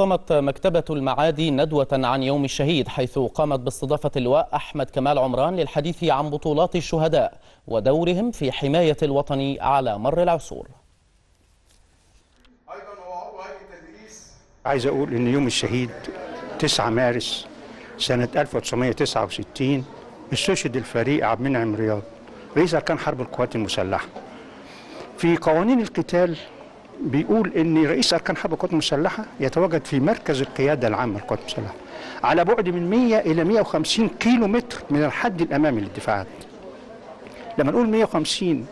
قامت مكتبة المعادي ندوة عن يوم الشهيد حيث قامت باستضافة اللواء أحمد كمال عمران للحديث عن بطولات الشهداء ودورهم في حماية الوطن على مر العصور. عايز أقول إن يوم الشهيد 9 مارس سنة 1969 استشهد الفريق عبد المنعم رياض رئيس أركان حرب القوات المسلحة. في قوانين القتال بيقول إن رئيس أركان حرب القوات المسلحة يتواجد في مركز القيادة العامه للقوات المسلحة على بعد من 100 إلى 150 كيلو متر من الحد الأمامي للدفاعات. لما نقول 150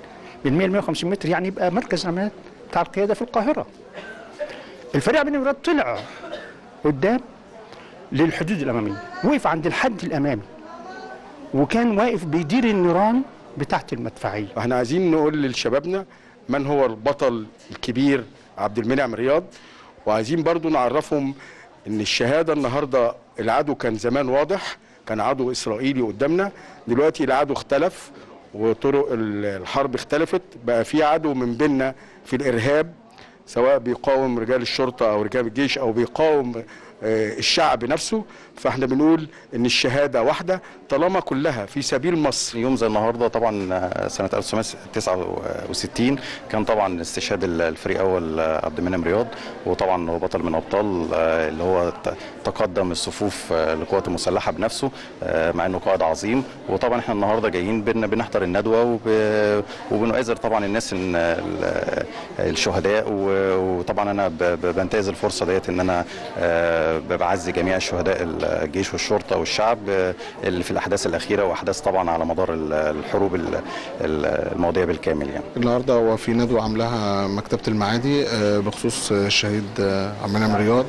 من 100 ل 150 متر يعني يبقى مركز العمليات بتاع القيادة في القاهرة. الفريق بن مراد طلع قدام للحدود الأمامية وقف عند الحد الأمامي وكان واقف بيدير النيران بتاعت المدفعية. إحنا عايزين نقول لشبابنا من هو البطل الكبير عبد المنعم رياض. وعايزين برضو نعرفهم إن الشهادة النهارده العدو كان زمان واضح كان عدو إسرائيلي قدامنا. دلوقتي العدو اختلف وطرق الحرب اختلفت. بقى في عدو من بيننا في الإرهاب سواء بيقاوم رجال الشرطة أو رجال الجيش أو بيقاوم الشعب نفسه فاحنا بنقول إن الشهادة واحدة طالما كلها في سبيل مصر يوم زي النهارده طبعا سنة 1969 كان طبعا استشهاد الفريق أول عبد المنعم رياض وطبعا هو بطل من أبطال اللي هو تقدم الصفوف للقوات المسلحة بنفسه مع إنه قائد عظيم. وطبعا إحنا النهارده جايين بنحضر الندوة وبنؤازر طبعا الناس الشهداء وطبعا أنا بنتهز الفرصة ديت إن أنا بعزي جميع الشهداء الجيش والشرطة والشعب اللي في الأحداث الأخيرة وأحداث طبعا على مدار الحروب الماضية بالكامل يعني. النهارده هو في ندوه عاملاها مكتبة المعادي بخصوص الشهيد عبد المنعم رياض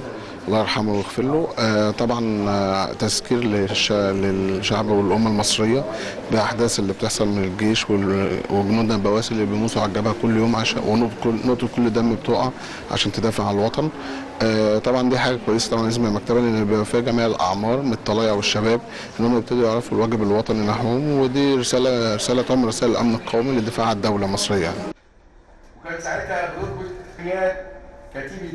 الله يرحمه ويغفر له. طبعا تذكير للشعب والأمة المصرية بأحداث اللي بتحصل من الجيش وجنودنا البواسل اللي بيموتوا على الجبهة كل يوم عشان ونقطة كل دم بتقع عشان تدافع عن الوطن. طبعا دي حاجة كويسة طبعا لازم المكتبة لأن بيبقى فيها جميع الأعمار من الطلايع والشباب إن هم يبتدوا يعرفوا الواجب الوطني نحوهم ودي رساله رسالة طبعا رساله الأمن القومي للدفاع عن الدولة المصرية. وكانت ساعتها بتربط قياد كتيبة